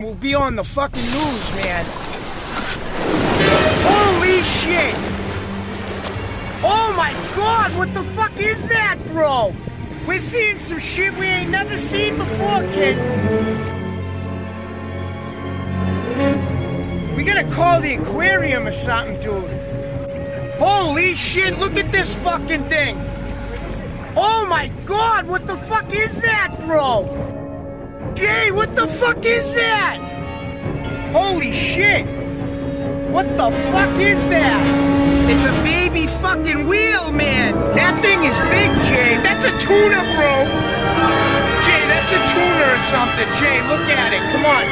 will be on the fucking news, man. Holy shit! Oh my god, what the fuck is that, bro? We're seeing some shit we ain't never seen before, kid. We gotta call the aquarium or something, dude. Holy shit, look at this fucking thing. Oh my god, what the fuck is that, bro? Jay, what the fuck is that? Holy shit. What the fuck is that? It's a baby fucking wheel, man. That thing is big, Jay. That's a tuna, bro. Jay, that's a tuna or something. Jay, look at it. Come on.